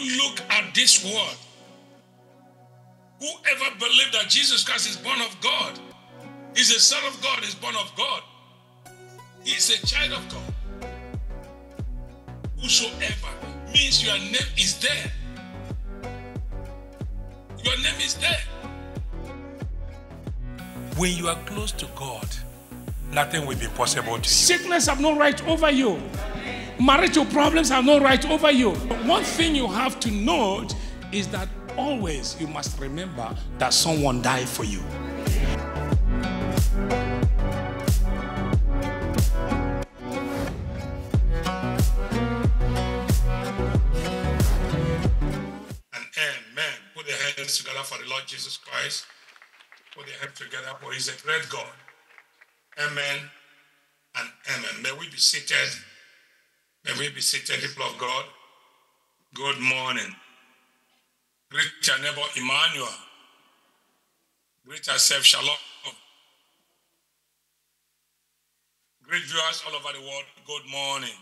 Don't look at this world. Whoever believes that Jesus Christ is born of God, is a son of God, is born of God, he is a child of God. Whosoever means your name is there. Your name is there. When you are close to God, nothing will be possible to you. Sickness have no right over you. Marital problems have no right over you. One thing you have to note is that always you must remember that someone died for you. And amen. Put your hands together for the Lord Jesus Christ. Put your hands together for He's a great God. Amen and amen. May we be seated. May we be seated, people of God. Good morning. Greet your neighbor Emmanuel. Greet yourself, Shalom. Greet viewers all over the world. Good morning.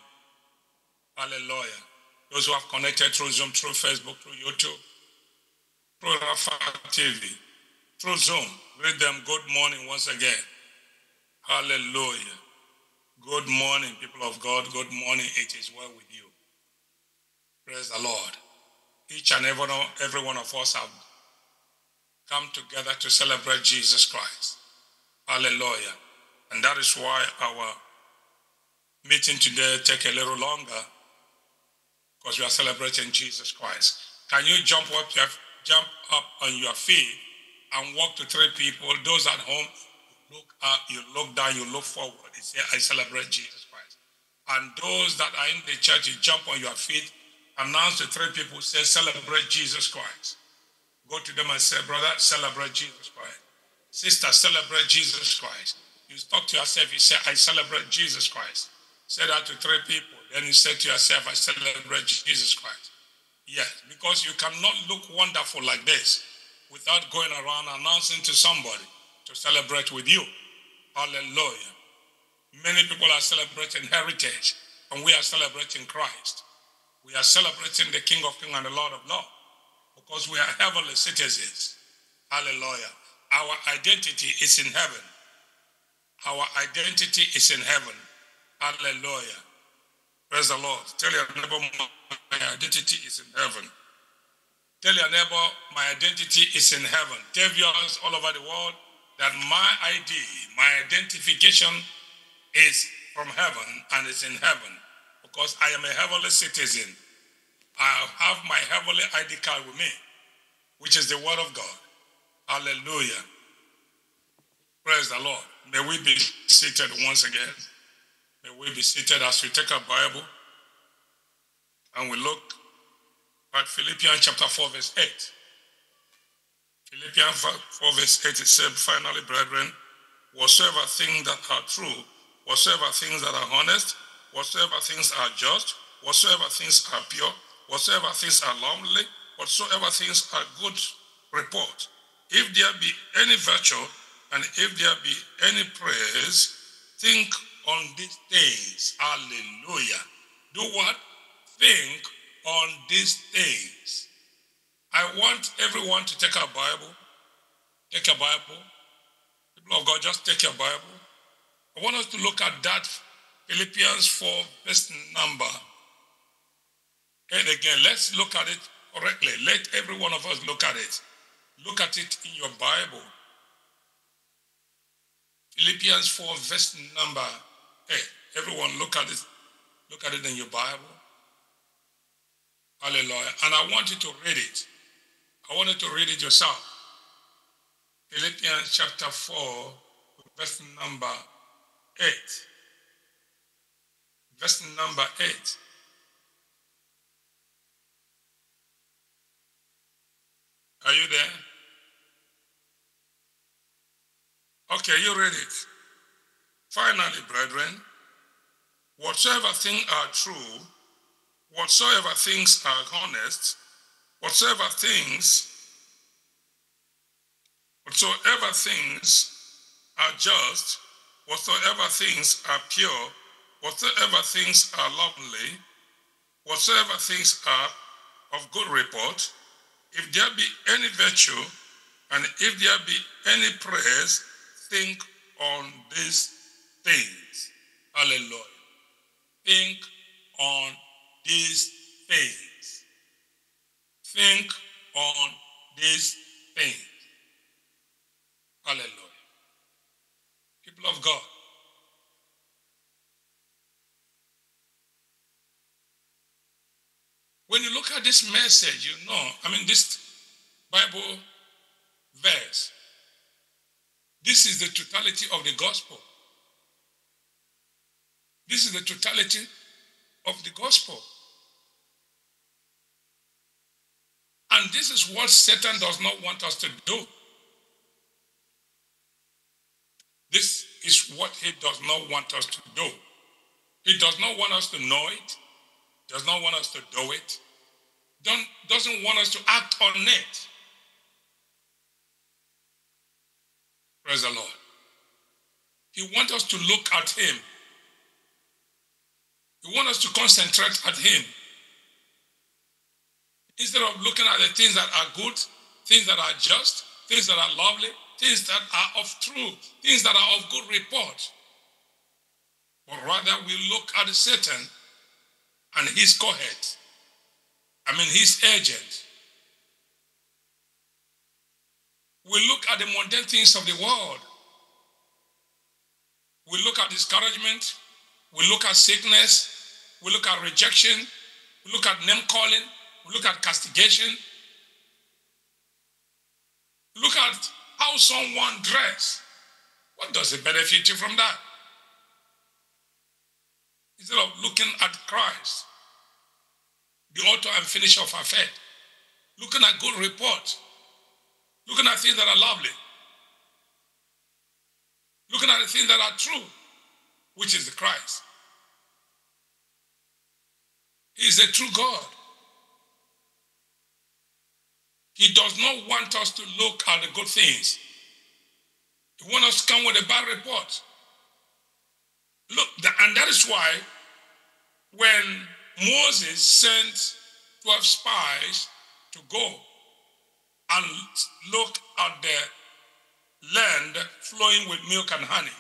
Hallelujah. Those who have connected through Zoom, through Facebook, through YouTube, through Rapha TV, through Zoom. Greet them good morning once again. Hallelujah. Good morning, people of God. Good morning. It is well with you. Praise the Lord. Each and every one, every one of us have come together to celebrate Jesus Christ. Hallelujah. And that is why our meeting today take a little longer because we are celebrating Jesus Christ. Can you jump up, jump up on your feet and walk to three people? Those at home, look up, you look down, you look forward. You say, I celebrate Jesus Christ. And those that are in the church, you jump on your feet, announce to three people, say, celebrate Jesus Christ. Go to them and say, brother, celebrate Jesus Christ. Sister, celebrate Jesus Christ. You talk to yourself, you say, I celebrate Jesus Christ. Say that to three people. Then you say to yourself, I celebrate Jesus Christ. Yes, because you cannot look wonderful like this without going around announcing to somebody to celebrate with you. Hallelujah. Many people are celebrating heritage, and we are celebrating Christ. We are celebrating the King of Kings and the Lord of Lords because we are heavenly citizens. Hallelujah. Our identity is in heaven. Our identity is in heaven. Hallelujah. Praise the Lord. Tell your neighbor, my identity is in heaven. Tell your neighbor, my identity is in heaven. Tell viewers all over the world that my ID, my identification is from heaven and is in heaven because I am a heavenly citizen. I have my heavenly ID card with me, which is the Word of God. Hallelujah. Praise the Lord. May we be seated once again. May we be seated as we take our Bible and we look at Philippians chapter 4, verse 8. Philippians 4, verse 8, it said, Finally, brethren, whatsoever things that are true, whatsoever things that are honest, whatsoever things are just, whatsoever things are pure, whatsoever things are lovely, whatsoever things are good report, if there be any virtue and if there be any praise, think on these things. Hallelujah. Do what? Think on these things. I want everyone to take a Bible. Take a Bible. People of God, just take your Bible. I want us to look at that Philippians 4, verse number. And again, let's look at it correctly. Let every one of us look at it. Look at it in your Bible. Philippians 4, verse number Hey, Everyone look at it. Look at it in your Bible. Hallelujah. And I want you to read it. I want you to read it yourself. Philippians chapter 4, verse number 8. Verse number 8. Are you there? Okay, you read it. Finally, brethren, whatsoever things are true, whatsoever things are honest, whatsoever things, whatsoever things are just, whatsoever things are pure, whatsoever things are lovely, whatsoever things are of good report, if there be any virtue, and if there be any praise, think on these things. Hallelujah. Think on these things. Think on these things. Hallelujah. People of God. When you look at this message, you know, I mean, this Bible verse, this is the totality of the gospel. This is the totality of the gospel. And this is what Satan does not want us to do. This is what he does not want us to do. He does not want us to know it, does not want us to do it, don't, doesn't want us to act on it. Praise the Lord. He wants us to look at him. He wants us to concentrate at him. Instead of looking at the things that are good, things that are just, things that are lovely, things that are of truth, things that are of good report. But rather we look at Satan and his cohort. I mean his agent. We look at the mundane things of the world. We look at discouragement. We look at sickness. We look at rejection. We look at name calling. Look at castigation. Look at how someone dress. What does it benefit you from that? Instead of looking at Christ, the author and finisher of our faith, looking at good report, looking at things that are lovely, looking at the things that are true, which is the Christ. He is a true God. He does not want us to look at the good things. He wants us to come with a bad report. Look, and that is why when Moses sent 12 spies to go and look at the land flowing with milk and honey,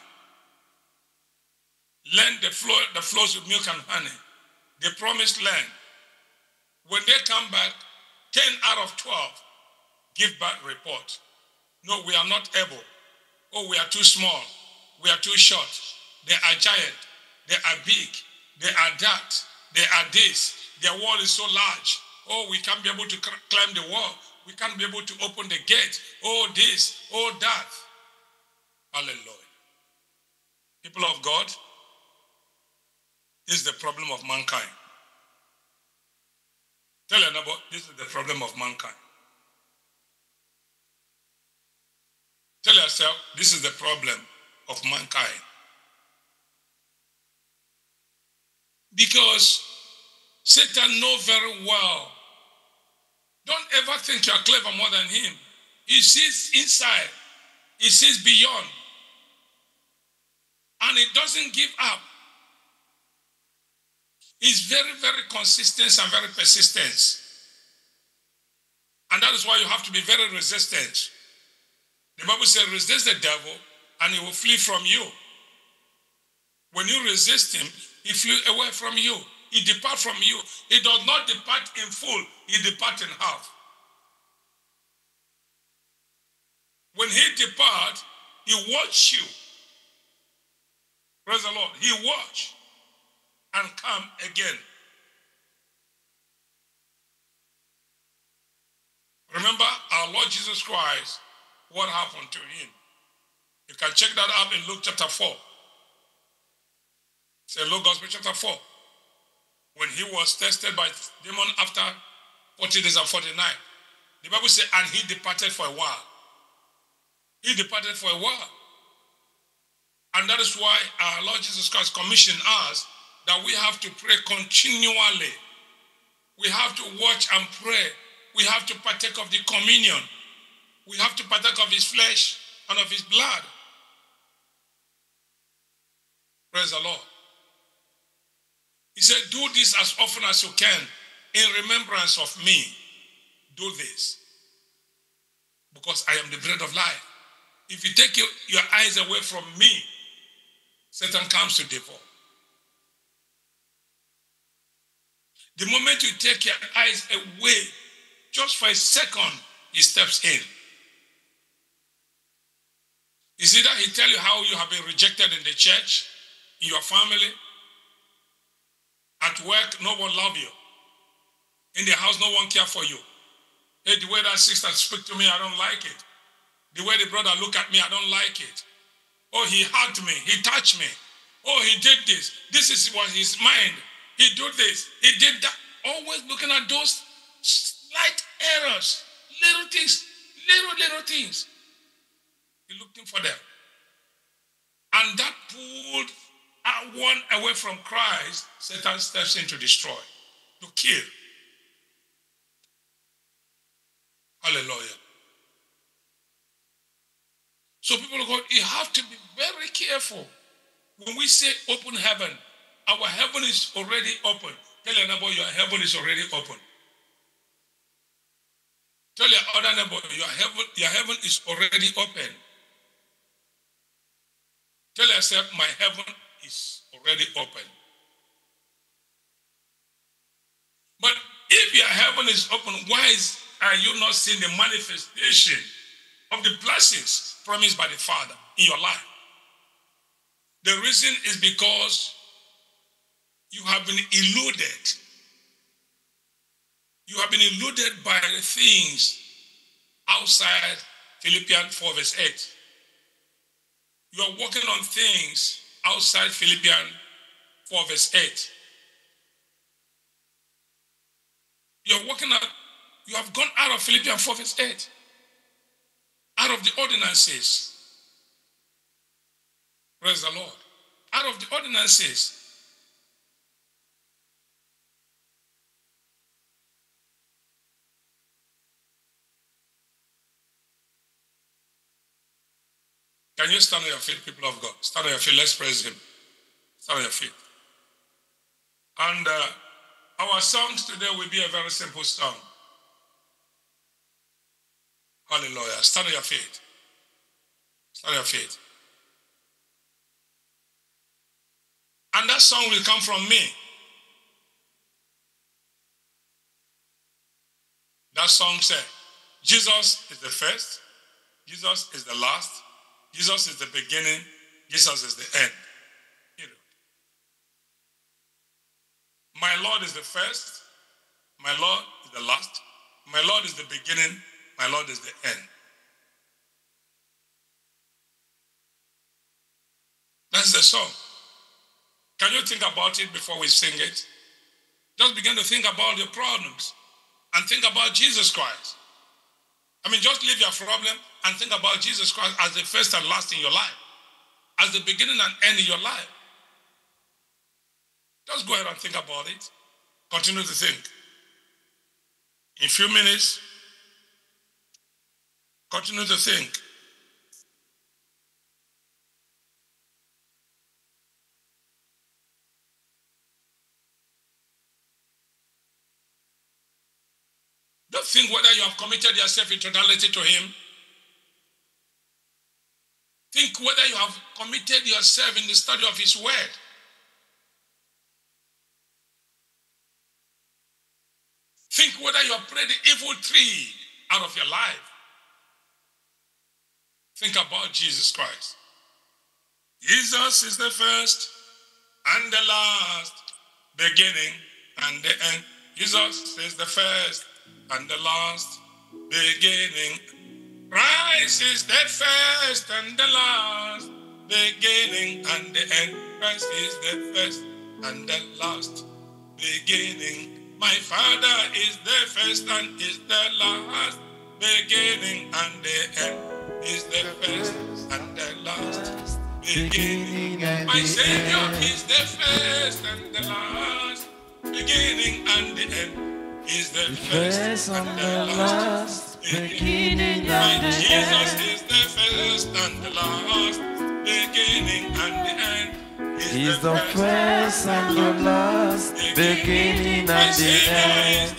land that, flow, flows with milk and honey, the promised land, when they come back, 10 out of 12 give bad report. No, we are not able. Oh, we are too small. We are too short. They are giant. They are big. They are that. They are this. Their wall is so large. Oh, we can't be able to climb the wall. We can't be able to open the gate. Oh, this. Oh, that. Hallelujah. People of God, this is the problem of mankind. Tell your neighbor, this is the problem of mankind. Tell yourself, this is the problem of mankind. Because Satan knows very well. Don't ever think you're clever more than him. He sees inside, he sees beyond. And he doesn't give up. He's very, very consistent and very persistent. And that is why you have to be very resistant. The Bible says, resist the devil and he will flee from you. When you resist him, he flew away from you. He depart from you. He does not depart in full, he depart in half. When he depart, he watch you. Praise the Lord. He watch and come again. Remember our Lord Jesus Christ, what happened to him. You can check that out in Luke chapter 4. Say Luke Gospel chapter 4. When he was tested by demon after 40 days and 49. The Bible says, and he departed for a while. He departed for a while. And that is why our Lord Jesus Christ commissioned us that we have to pray continually. We have to watch and pray. We have to partake of the communion. We have to partake of his flesh and of his blood. Praise the Lord. He said, Do this as often as you can in remembrance of me, do this. Because I am the bread of life. If you take your, eyes away from me, Satan comes to devour. The moment you take your eyes away, just for a second, he steps in. Is it that he tell you how you have been rejected in the church, in your family, at work, no one love you. In the house, no one care for you. Hey, the way that sister speak to me, I don't like it. The way the brother look at me, I don't like it. Oh, he hugged me. He touched me. Oh, he did this. This is what his mind. He did this. He did that. Always looking at those slight errors, little things, little, little things. He looking for them. And that pulled one away from Christ, Satan steps in to destroy, to kill. Hallelujah. So people of God, you have to be very careful. When we say open heaven, our heaven is already open. Tell your neighbor your heaven is already open. Tell your other neighbor your heaven, your heaven is already open. Tell yourself, my heaven is already open. But if your heaven is open, why is, are you not seeing the manifestation of the blessings promised by the Father in your life? The reason is because you have been eluded. You have been eluded by the things outside Philippians 4, verse 8. You are working on things outside Philippians 4, verse 8. You are working out, you have gone out of Philippians 4, verse 8. Out of the ordinances. Praise the Lord. Out of the ordinances. Can you stand on your feet, people of God? Stand on your feet. Let's praise Him. Stand on your feet. And uh, our songs today will be a very simple song. Hallelujah. Stand on your feet. Stand on your feet. And that song will come from me. That song said, Jesus is the first, Jesus is the last, Jesus is the beginning, Jesus is the end. My Lord is the first, my Lord is the last, my Lord is the beginning, my Lord is the end. That's the song. Can you think about it before we sing it? Just begin to think about your problems and think about Jesus Christ. I mean, just leave your problem and think about Jesus Christ as the first and last in your life, as the beginning and end in your life. Just go ahead and think about it. Continue to think. In a few minutes, continue to think. Don't think whether you have committed yourself in totality to Him. Think whether you have committed yourself in the study of His Word. Think whether you have prayed the evil tree out of your life. Think about Jesus Christ. Jesus is the first and the last, beginning and the end. Jesus is the first and the last, beginning. Christ is the first and the last, beginning and the end. Christ is the first and the last, beginning. My Father is the first and is the last, beginning and the end. Is the first and the last, beginning. My Savior is the first and the last, beginning and the end. Is the first and the last, beginning. My Jesus is the first and the last, beginning and the end. He's the first and the last, beginning My and the Savior is end.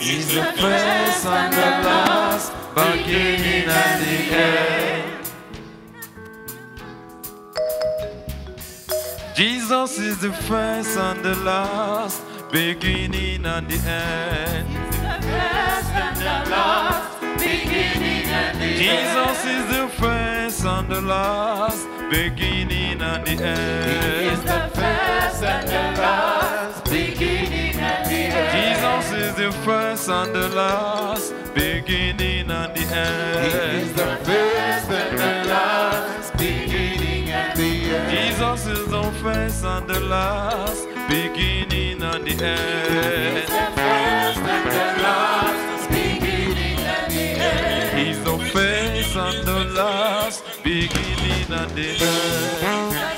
He's the first and the last, beginning and the end. He's the first and the last, beginning and the end. Jesus is the first and the last, beginning and the end. Jesus is the first and the last, beginning and the end. Jesus is the first and the last, beginning and the end. Jesus is the first and the last, beginning and the end. He's the first and the last, beginning and the end.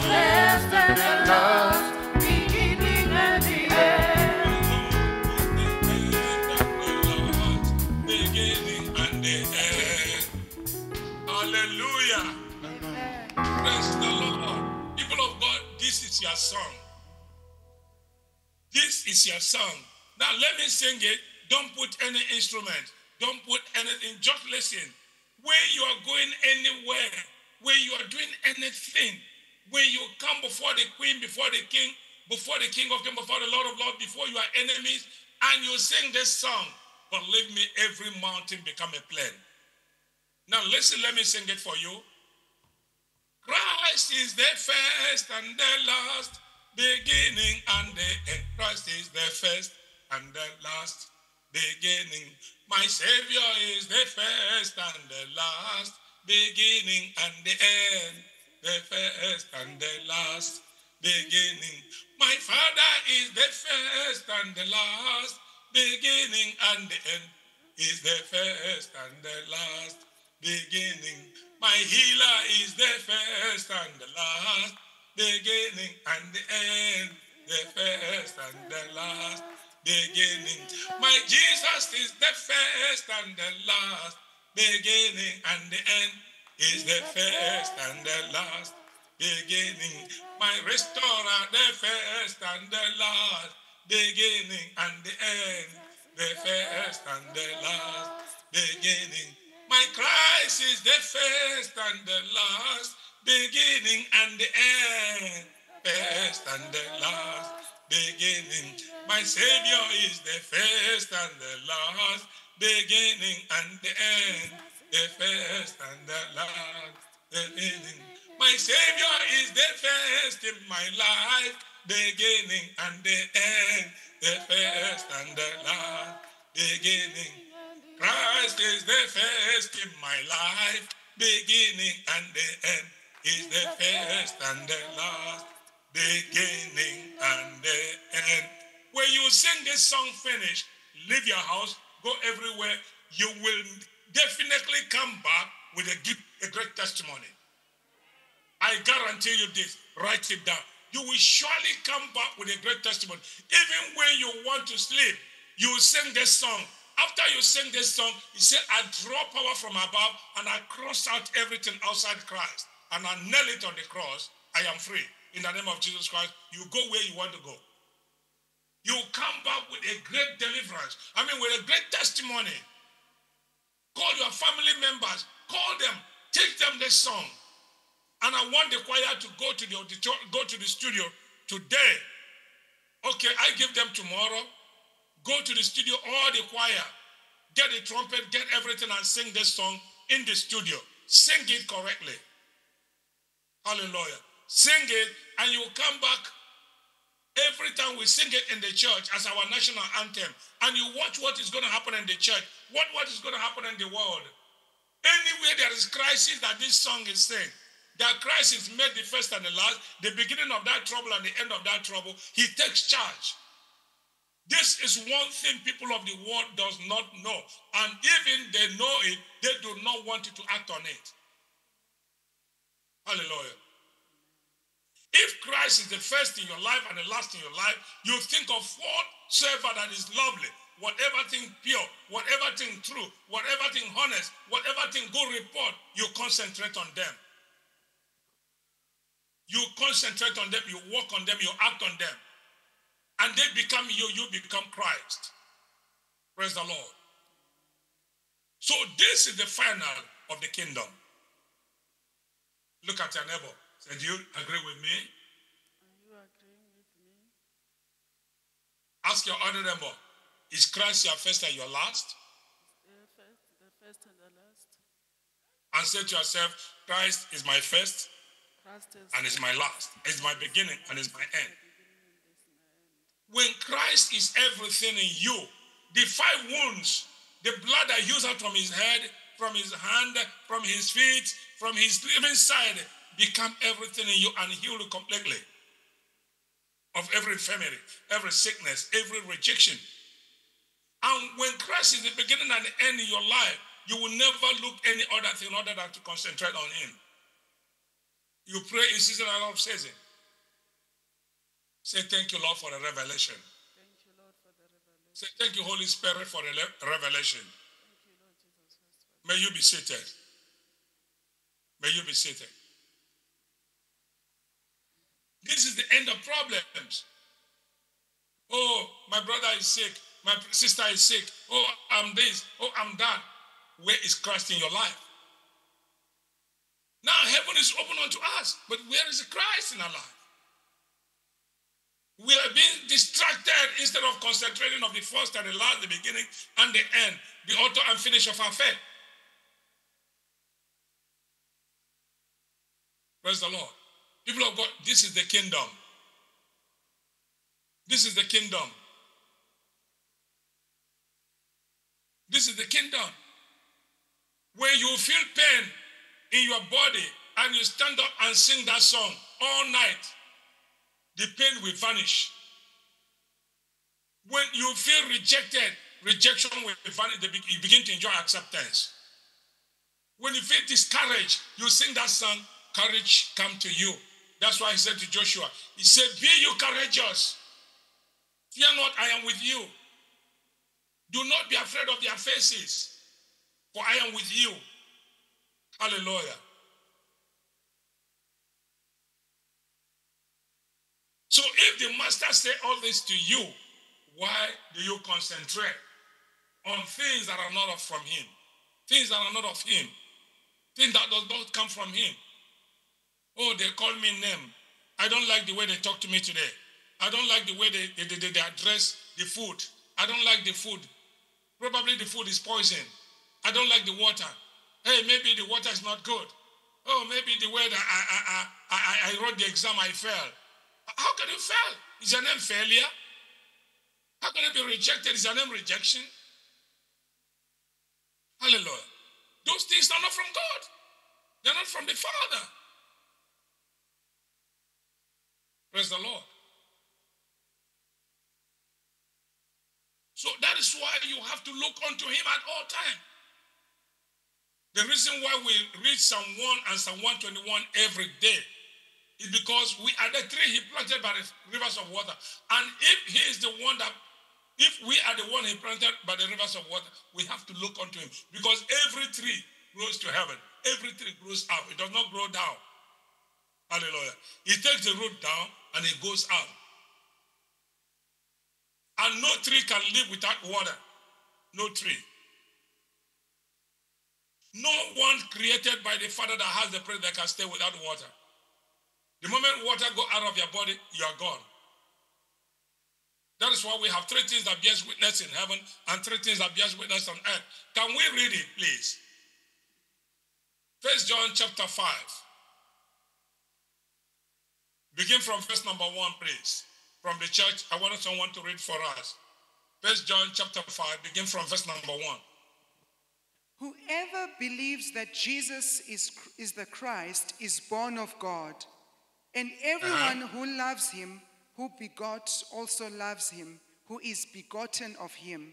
Your song. This is your song. Now let me sing it. Don't put any instrument. Don't put anything. Just listen. When you are going anywhere, when you are doing anything, when you come before the queen, before the king, before the king of kings, before the Lord of lords, before your enemies, and you sing this song, believe me, every mountain become a plain. Now listen, let me sing it for you. Christ is the first and the last, beginning and the end. Christ is the first and the last, beginning. My Savior is the first and the last, beginning and the end. The first and the last, beginning. My Father is the first and the last, beginning and the end. Is the first and the last, beginning. My healer is the first and the last, beginning and the end. The first and the last, beginning. My Jesus is the first and the last, beginning and the end. Is the first and the last, beginning. My restorer, the first and the last, beginning and the end. The first and the last, beginning. My Christ is the first and the last, beginning and the end. First and the last, beginning. My Savior is the first and the last, beginning and the end. The first and the last, beginning. My Savior is the first in my life, beginning and the end. The first and the last, beginning. Christ is the first in my life, beginning and the end. Is the first and the last, beginning and the end. When you sing this song finish, leave your house, go everywhere, you will definitely come back with a, a great testimony. I guarantee you this. Write it down. You will surely come back with a great testimony. Even when you want to sleep, you will sing this song. After you sing this song, you say, I draw power from above and I cross out everything outside Christ and I nail it on the cross. I am free. In the name of Jesus Christ, you go where you want to go. You come back with a great deliverance. I mean, with a great testimony. Call your family members, call them, teach them this song. And I want the choir to go to the go to the studio today. Okay, I give them tomorrow. Go to the studio, all the choir, get the trumpet, get everything, and sing this song in the studio. Sing it correctly. Hallelujah. Sing it, and you come back every time we sing it in the church as our national anthem. And you watch what is going to happen in the church, what, what is going to happen in the world. Anywhere there is crisis that this song is saying, that Christ is made the first and the last, the beginning of that trouble and the end of that trouble, he takes charge. This is one thing people of the world does not know. And even they know it, they do not want you to act on it. Hallelujah. If Christ is the first in your life and the last in your life, you think of whatsoever that is lovely, whatever thing pure, whatever thing true, whatever thing honest, whatever thing good report, you concentrate on them. You concentrate on them, you work on them, you act on them. And they become you, you become Christ. Praise the Lord. So this is the final of the kingdom. Look at your neighbor. Say, do you agree with me? Are you agreeing with me? Ask your other neighbor, is Christ your first and your last? The first, the first and the last. And say to yourself, Christ is my first Christ is and is my last. Is my beginning and is my end. the beginning and is my end. When Christ is everything in you, the five wounds, the blood that used out from his head, from his hand, from his feet, from his living side, become everything in you and heal you completely of every infirmity, every sickness, every rejection. And when Christ is the beginning and the end in your life, you will never look any other thing other than to concentrate on him. You pray in season and out of season. Say thank you, Lord, for the revelation. Thank you, Lord, for the revelation. Say thank you, Holy Spirit, for the revelation. You, Lord. May you be seated. May you be seated. This is the end of problems. Oh, my brother is sick. My sister is sick. Oh, I'm this. Oh, I'm that. Where is Christ in your life? Now heaven is open unto us, but where is Christ in our life? We are being distracted instead of concentrating on the first and the last, the beginning and the end, the author and finish of our faith. Praise the Lord. People of God, this is the kingdom. This is the kingdom. This is the kingdom. When you feel pain in your body and you stand up and sing that song all night, the pain will vanish. When you feel rejected, rejection will vanish. You begin to enjoy acceptance. When you feel discouraged, you sing that song, courage come to you. That's why he said to Joshua, he said, Be you courageous. Fear not, I am with you. Do not be afraid of their faces, for I am with you. Hallelujah. So if the master say all this to you, why do you concentrate on things that are not from him? Things that are not of him. Things that does not come from him. Oh, they call me name. I don't like the way they talk to me today. I don't like the way they, they, they, they address the food. I don't like the food. Probably the food is poison. I don't like the water. Hey, maybe the water is not good. Oh, maybe the way that I, I, I, I, I wrote the exam, I failed. How can you fail? Is your name failure? How can it be rejected? Is your name rejection? Hallelujah. Those things are not from God. They're not from the Father. Praise the Lord. So that is why you have to look unto him at all time. The reason why we read Psalm 1 and Psalm 121 every day is because we are the tree he planted by the rivers of water. And if he is the one that, if we are the one he planted by the rivers of water, we have to look unto him. Because every tree grows to heaven. Every tree grows up. It does not grow down. Hallelujah. He takes the root down and it goes up. And no tree can live without water. No tree. No one created by the Father that has the breath that can stay without water. The moment water go out of your body, you are gone. That is why we have three things that bears witness in heaven and three things that bears witness on earth. Can we read it, please? First John chapter 5. Begin from verse number one, please. From the church, I want someone to read for us. First John chapter 5, begin from verse number one. Whoever believes that Jesus is, is the Christ is born of God, and uh-huh. everyone who loves him, who begot, also loves him, who is begotten of him.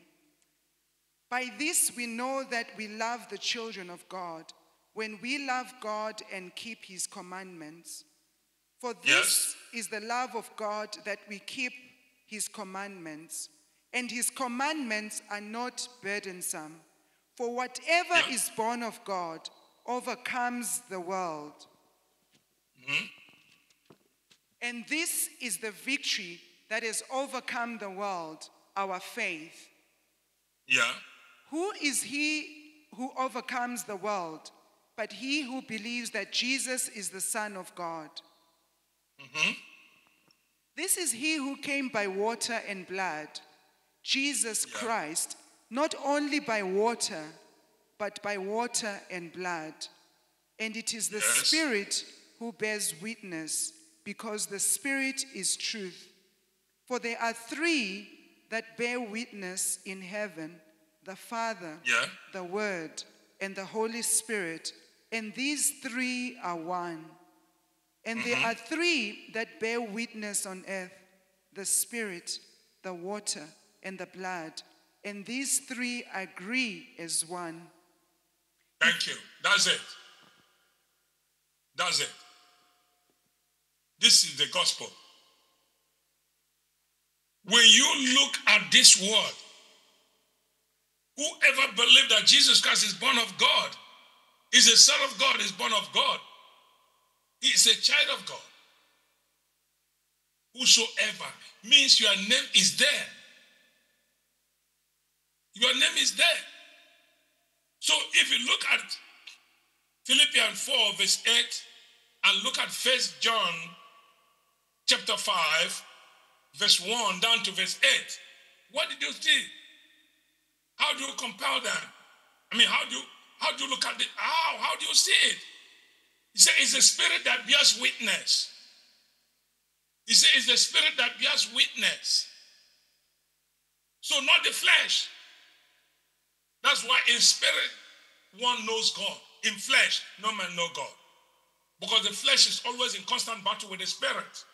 By this we know that we love the children of God, when we love God and keep his commandments. For this is the love of God that we keep his commandments, and his commandments are not burdensome. For whatever Yeah. is born of God overcomes the world. Mm-hmm. And this is the victory that has overcome the world, our faith. Yeah. Who is he who overcomes the world but he who believes that Jesus is the Son of God? Mm-hmm. This is he who came by water and blood, Jesus Yeah. Christ, not only by water, but by water and blood. And it is the Yes. Spirit who bears witness, because the Spirit is truth. For there are three that bear witness in heaven the Father, Yeah. the Word, and the Holy Spirit, and these three are one. And there mm-hmm. are three that bear witness on earth the Spirit, the water, and the blood. And these three agree as one. Thank you. That's it. That's it. This is the gospel. When you look at this word, whoever believes that Jesus Christ is born of God, is a son of God, is born of God, he is a child of God. Whosoever means your name is there. Your name is there. So if you look at Philippians 4, verse 8, and look at First John chapter 5, verse 1 down to verse 8, what did you see? How do you compare them? I mean, how do you how do you look at it? How? How do you see it? He said it's the spirit that bears witness. He said it's the spirit that bears witness. So not the flesh. That's why in spirit, one knows God. In flesh, no man know God. Because the flesh is always in constant battle with the spirit.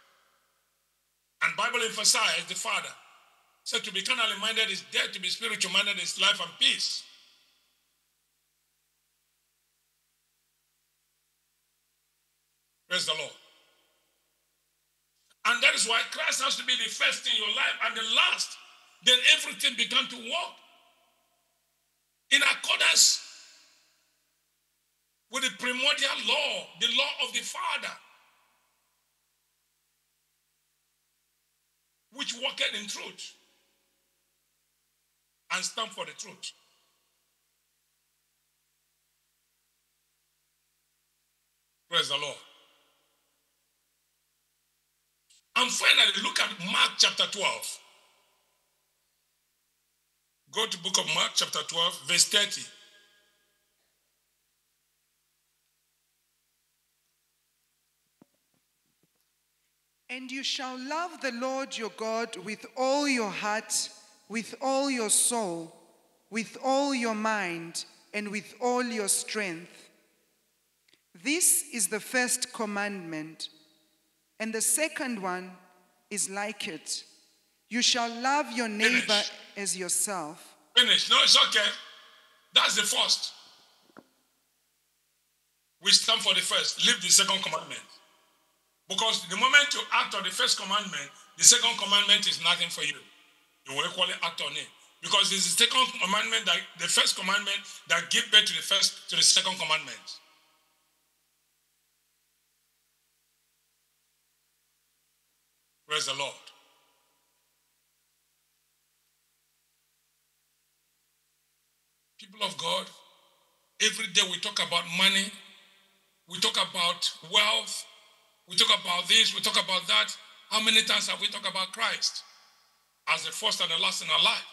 And Bible emphasized the Father. Said to be carnally minded is dead, to be spiritual minded is life and peace. Praise the Lord. And that is why Christ has to be the first in your life and the last. Then everything began to work in accordance with the primordial law, the law of the Father, which worketh in truth and stand for the truth. Praise the Lord. And finally, look at Mark chapter 12. Go to book of Mark chapter 12, verse 30. And you shall love the Lord your God with all your heart, with all your soul, with all your mind, and with all your strength. This is the first commandment. And the second one is like it you shall love your neighbor Finish. as yourself. Finish. No, it's okay. That's the first. We stand for the first. Leave the second commandment. Because the moment you act on the first commandment, the second commandment is nothing for you. You will equally act on it. Because it's the second commandment that the first commandment that give birth to the first to the second commandment. Praise the Lord. People of God, every day we talk about money, we talk about wealth, we talk about this, we talk about that. How many times have we talked about Christ as the first and the last in our life?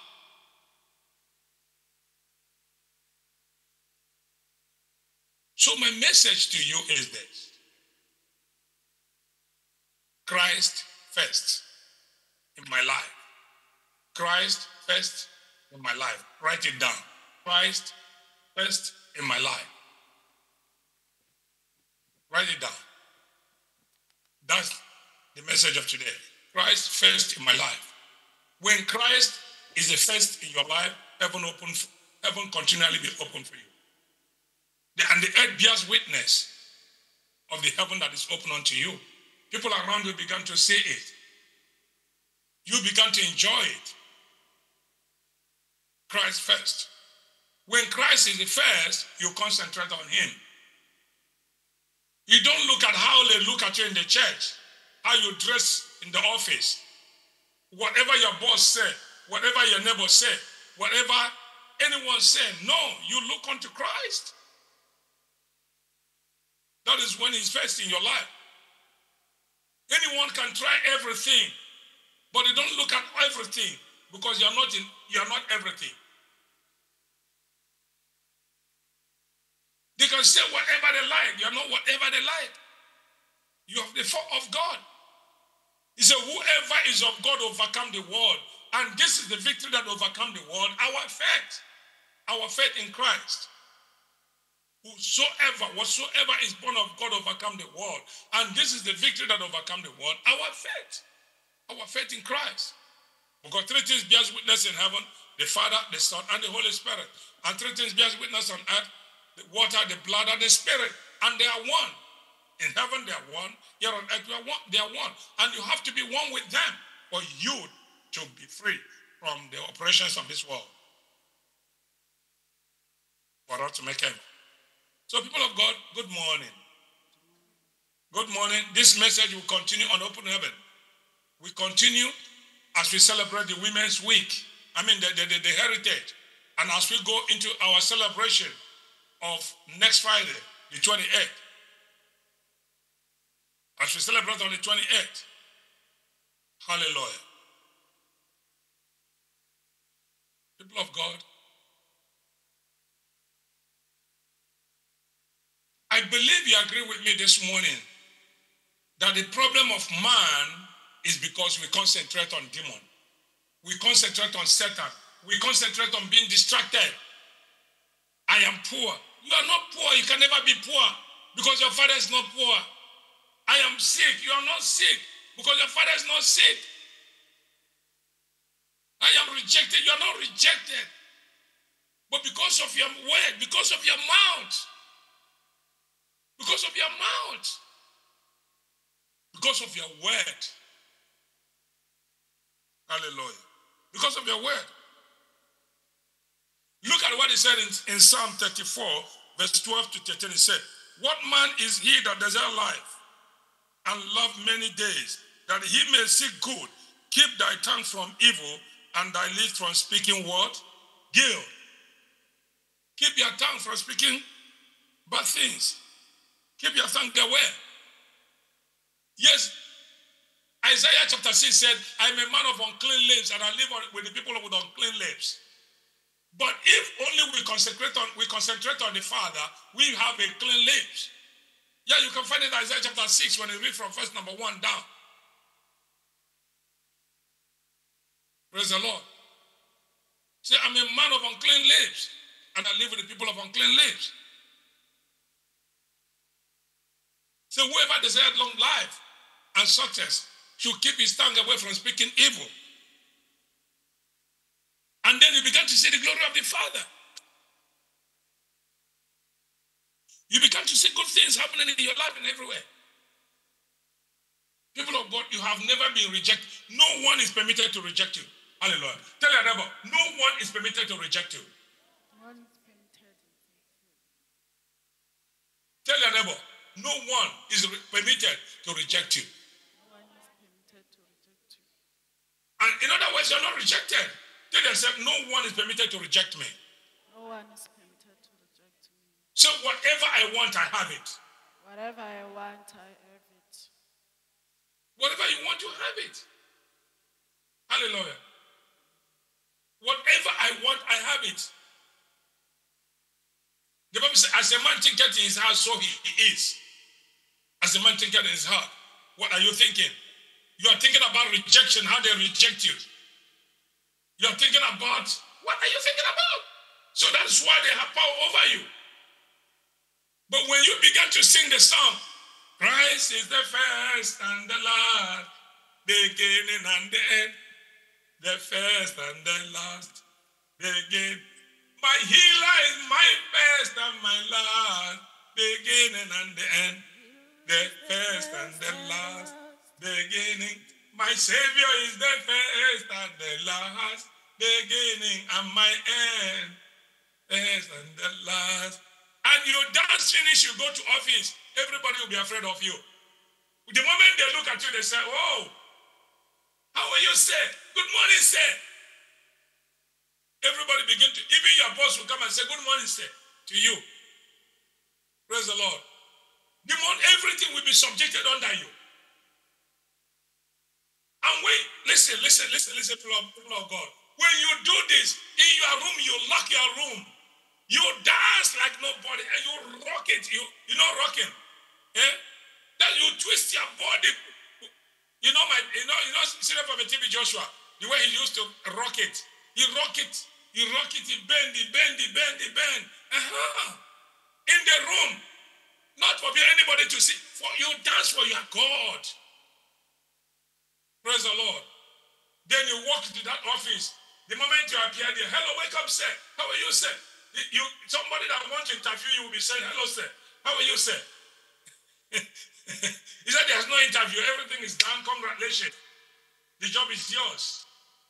So, my message to you is this Christ first in my life. Christ first in my life. Write it down. Christ first in my life. Write it down. That's the message of today. Christ first in my life. When Christ is the first in your life, heaven open, heaven continually be open for you. And the earth bears witness of the heaven that is open unto you. People around you began to see it. You began to enjoy it. Christ first. When Christ is the first, you concentrate on Him. You don't look at how they look at you in the church, how you dress in the office, whatever your boss said, whatever your neighbor said, whatever anyone said. No, you look unto Christ. That is when He's first in your life. Anyone can try everything, but they don't look at everything because you're not in, you're not everything. They can say whatever they like. You're not whatever they like. You have the thought of God. He said, Whoever is of God overcome the world. And this is the victory that overcome the world, our faith. Our faith in Christ. Whosoever, whatsoever is born of God overcome the world. And this is the victory that overcome the world, our faith. Our faith in Christ. Because three things bears witness in heaven, the Father, the Son, and the Holy Spirit. And three things bears witness on earth, the water, the blood, and the spirit. And they are one. In heaven, they are one. Here on earth, they are one. They are one. And you have to be one with them for you to be free from the operations of this world. For us to make heaven. So, people of God, good morning. Good morning. This message will continue on Open Heaven. We continue as we celebrate the Women's Week. I mean, the, the, the, the heritage. And as we go into our celebration of next Friday, the 28th. As we celebrate on the 28th. Hallelujah. People of God, I believe you agree with me this morning that the problem of man is because we concentrate on demon. We concentrate on Satan. We concentrate on being distracted. I am poor. You are not poor. You can never be poor because your father is not poor. I am sick. You are not sick because your father is not sick. I am rejected. You are not rejected. But because of your word, because of your mouth, because of your mouth, because of your word. Hallelujah. Because of your word. Look at what he said in, in Psalm 34, verse 12 to 13. He said, What man is he that desire life and love many days, that he may seek good? Keep thy tongue from evil and thy lips from speaking what? Guilt. Keep your tongue from speaking bad things. Keep your tongue away. Yes, Isaiah chapter 6 said, I'm a man of unclean lips and I live with the people with unclean lips. But if only we concentrate on we concentrate on the Father, we have a clean lips. Yeah, you can find it in Isaiah chapter 6 when you read from verse number 1 down. Praise the Lord. Say, I'm a man of unclean lips, and I live with the people of unclean lips. Say, whoever desired long life and success should keep his tongue away from speaking evil. And then you begin to see the glory of the Father. You begin to see good things happening in your life and everywhere. People of God, you have never been rejected. No one is permitted to reject you. Hallelujah. Tell your neighbor, no one is permitted to reject you. One is permitted. Tell your neighbor, no one is permitted to reject you. No one is permitted to reject you. And in other words, you're not rejected. Tell yourself, no one is permitted to reject me. No one is permitted to reject me. So whatever I want, I have it. Whatever I want, I have it. Whatever you want, you have it. Hallelujah. Whatever I want, I have it. The Bible says, as a man thinketh in his heart, so he is. As a man thinketh in his heart. What are you thinking? You are thinking about rejection, how they reject you. You are thinking about, what are you thinking about? So that's why they have power over you. But when you begin to sing the song, Christ is the first and the last, beginning and the end, the first and the last, begin. My healer is my first and my last, beginning and the end, the first and the last, beginning. My Savior is the first and the last, beginning and my end, first and the last. And you dance finish, you go to office, everybody will be afraid of you. The moment they look at you, they say, Oh, how are you, sir? Good morning, sir. Everybody begin to, even your boss will come and say, Good morning, sir, to you. Praise the Lord. The moment everything will be subjected under you. And wait, listen, listen, listen, listen, people of, people of God. When you do this in your room, you lock your room. You dance like nobody, and you rock it. You, you know, rocking. Eh? Then you twist your body. You know, my, you know, you know, Senior Prophet TB Joshua, the way he used to rock it. He rock it, he rock it, he bend, he bend, he bend, he bend. Uh-huh. In the room. Not for anybody to see. For you dance for your God. Praise the Lord. Then you walk to that office. The moment you appear there, hello, wake up, sir. How are you, sir? You somebody that wants to interview you will be saying, hello, sir. How are you, sir? he said there's no interview, everything is done. Congratulations. The job is yours.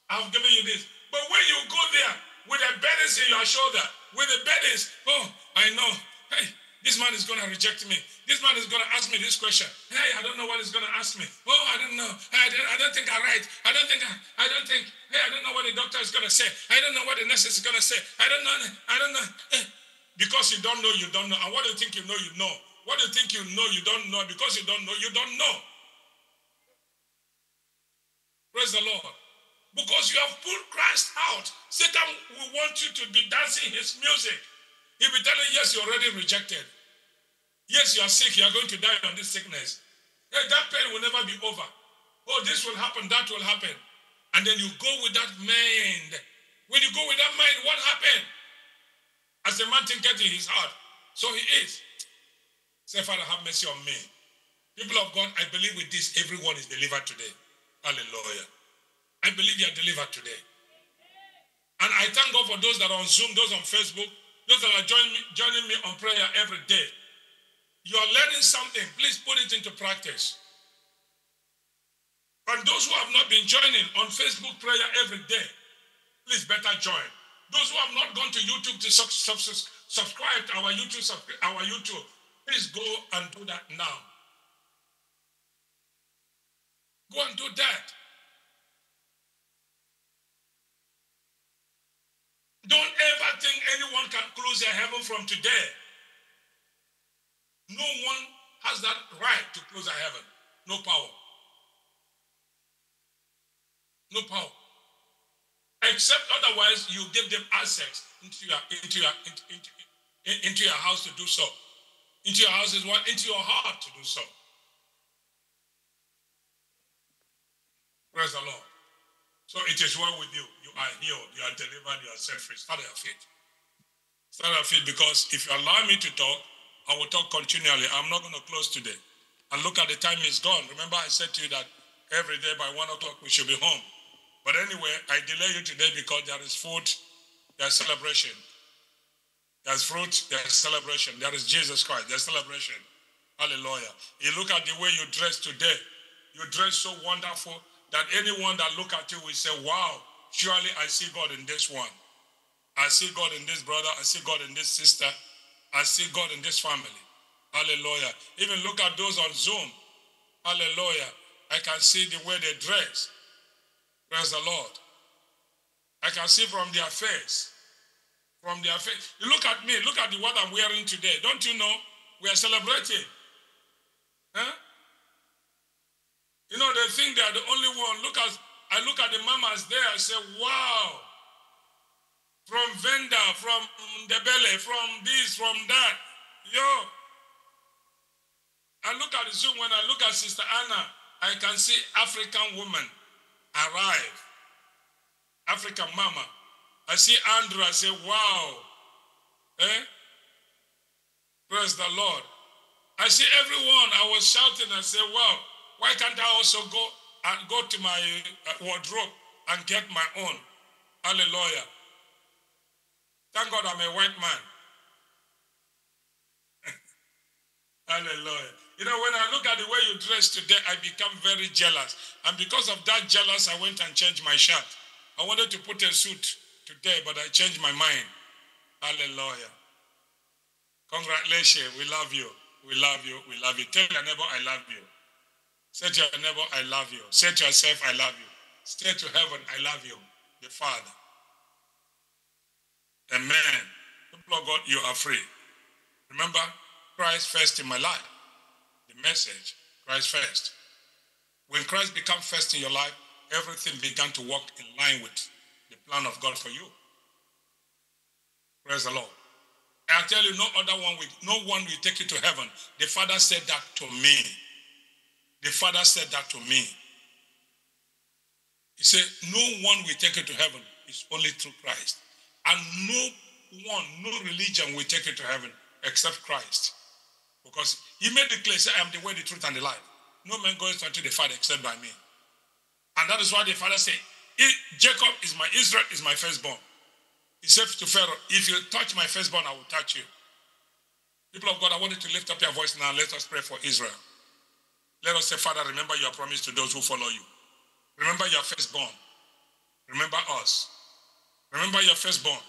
I've given you this. But when you go there with the burdens in your shoulder, with the burdens, oh, I know. Hey, this man is going to reject me. This man is going to ask me this question. Hey, I don't know what he's going to ask me. Oh, I don't know. I don't, I don't think I write. I don't think I, I don't think. Hey, I don't know what the doctor is going to say. I don't know what the nurse is going to say. I don't know. I don't know. Hey, because you don't know, you don't know. And what do you think you know, you know. What do you think you know, you don't know. Because you don't know, you don't know. Praise the Lord. Because you have put Christ out. Satan will want you to be dancing his music. He'll be telling you, yes, you're already rejected. Yes, you are sick. You are going to die on this sickness. Hey, that pain will never be over. Oh, this will happen. That will happen. And then you go with that mind. When you go with that mind, what happened? As the man thinketh in his heart, so he is. Say, Father, have mercy on me. People of God, I believe with this, everyone is delivered today. Hallelujah. I believe you are delivered today. And I thank God for those that are on Zoom, those on Facebook, those that are joining me, joining me on prayer every day. You are learning something. Please put it into practice. And those who have not been joining on Facebook prayer every day, please better join. Those who have not gone to YouTube to sub- sub- subscribe to our YouTube, our YouTube, please go and do that now. Go and do that. Don't ever think anyone can close their heaven from today. No one has that right to close their heaven. No power. No power. Except otherwise, you give them access into your into your into, into, into your house to do so. Into your house is what? Into your heart to do so. Praise the Lord. So it is well with you. You are healed. You are delivered. You are set free. Start your feet. Start your feet because if you allow me to talk, I will talk continually. I'm not going to close today. And look at the time is gone. Remember, I said to you that every day by one o'clock we should be home. But anyway, I delay you today because there is food, there's celebration. There's fruit, there's celebration. There is Jesus Christ, there's celebration. Hallelujah. You look at the way you dress today. You dress so wonderful that anyone that look at you will say, wow, surely I see God in this one. I see God in this brother. I see God in this sister. I see God in this family. Hallelujah. Even look at those on Zoom. Hallelujah. I can see the way they dress. Praise the Lord. I can see from their face. From their face. You look at me. Look at the what I'm wearing today. Don't you know? We are celebrating. Huh? You know, they think they are the only one. Look at I look at the mamas there. I say, wow. From Venda, from the belly, from this, from that. Yo. I look at the Zoom when I look at Sister Anna, I can see African woman arrive. African mama. I see Andrew, I say, wow. Eh? Praise the Lord. I see everyone. I was shouting, I say, wow, why can't I also go and go to my uh, wardrobe and get my own? Hallelujah. Thank God I'm a white man. Hallelujah. You know, when I look at the way you dress today, I become very jealous. And because of that jealous, I went and changed my shirt. I wanted to put a suit today, but I changed my mind. Hallelujah. Congratulations. We love you. We love you. We love you. Tell your neighbor, I love you. Say to your neighbor, I love you. Say to yourself, I love you. Say to heaven, I love you, the Father. Amen. People of God, you are free. Remember, Christ first in my life. The message, Christ first. When Christ became first in your life, everything began to work in line with the plan of God for you. Praise the Lord. I tell you, no other one will, no one will take you to heaven. The Father said that to me. The Father said that to me. He said, No one will take you to heaven. It's only through Christ. And no one, no religion will take you to heaven except Christ. Because he made the clear, I am the way, the truth, and the life. No man goes unto the Father except by me. And that is why the Father said, Jacob is my Israel, is my firstborn. He said to Pharaoh, If you touch my firstborn, I will touch you. People of God, I want you to lift up your voice now. Let us pray for Israel. Let us say, Father, remember your promise to those who follow you. Remember your firstborn. Remember us. Remember your firstborn.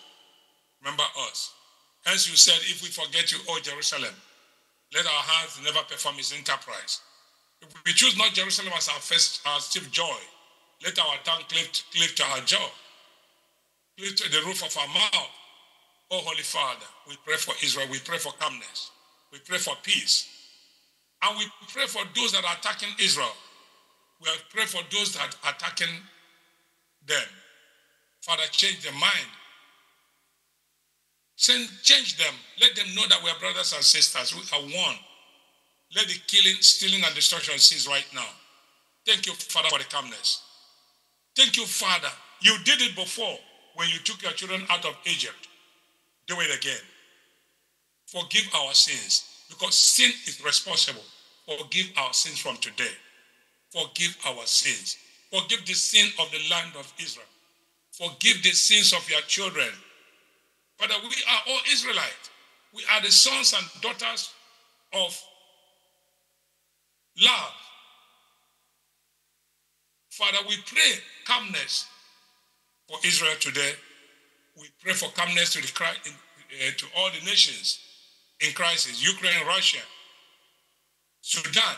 Remember us. Hence you said, if we forget you, O Jerusalem, let our hands never perform his enterprise. If we choose not Jerusalem as our first, our chief joy, let our tongue cleave, cleave to our jaw, cleave to the roof of our mouth. O Holy Father, we pray for Israel. We pray for calmness. We pray for peace. And we pray for those that are attacking Israel. We pray for those that are attacking them. Father, change their mind. Send, change them. Let them know that we are brothers and sisters. We are one. Let the killing, stealing, and destruction cease right now. Thank you, Father, for the calmness. Thank you, Father. You did it before when you took your children out of Egypt. Do it again. Forgive our sins because sin is responsible. Forgive our sins from today. Forgive our sins. Forgive the sin of the land of Israel. Forgive the sins of your children. Father, we are all Israelites. We are the sons and daughters of love. Father, we pray calmness for Israel today. We pray for calmness to, the, uh, to all the nations in crisis Ukraine, Russia, Sudan,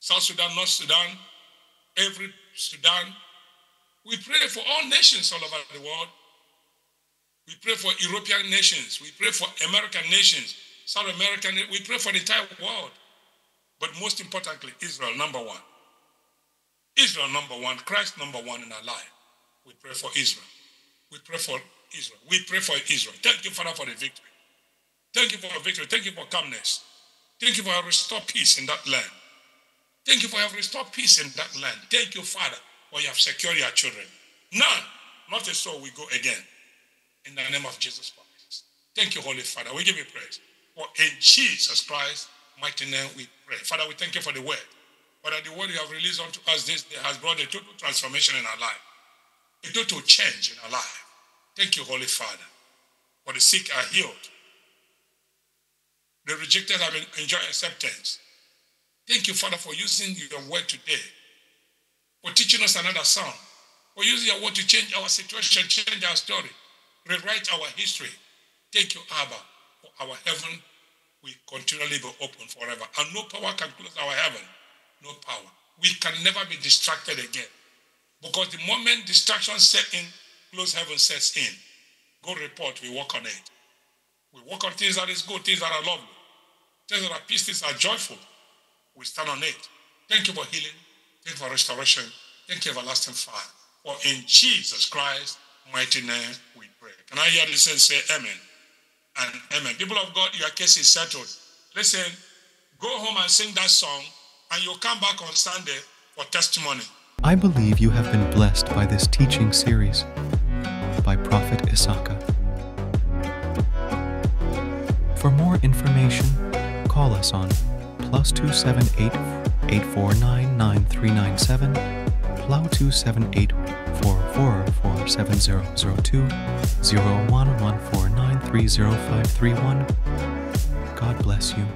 South Sudan, North Sudan, every Sudan. We pray for all nations all over the world. We pray for European nations. We pray for American nations, South American. We pray for the entire world. But most importantly, Israel, number one. Israel, number one. Christ, number one in our life. We pray for Israel. We pray for Israel. We pray for Israel. Thank you, Father, for the victory. Thank you for the victory. Thank you for calmness. Thank you for restore peace in that land. Thank you for have restored peace in that land. Thank you, Father, for you have secured your children. None, not a soul will go again. In the name of Jesus Christ. Thank you, Holy Father. We give you praise. For in Jesus Christ, mighty name we pray. Father, we thank you for the word. Father, the word you have released unto us this day has brought a total transformation in our life, a total change in our life. Thank you, Holy Father. For the sick are healed. The rejected have enjoyed acceptance. Thank you, Father, for using your word today, for teaching us another song, for using your word to change our situation, change our story, rewrite our history. Thank you, Abba, for our heaven will continually be open forever. And no power can close our heaven. No power. We can never be distracted again. Because the moment distraction sets in, close heaven sets in. Go report, we work on it. We work on things that is good, things that are lovely, things that are peace, that are joyful. We stand on it. Thank you for healing. Thank you for restoration. Thank you, everlasting Father. For in Jesus Christ, mighty name, we pray. Can I hear this and say amen? And amen. People of God, your case is settled. Listen, go home and sing that song, and you'll come back on Sunday for testimony. I believe you have been blessed by this teaching series by Prophet Issaka. For more information, call us on plus 278 849 9397, plow 278 444 7002, 0114930531. God bless you.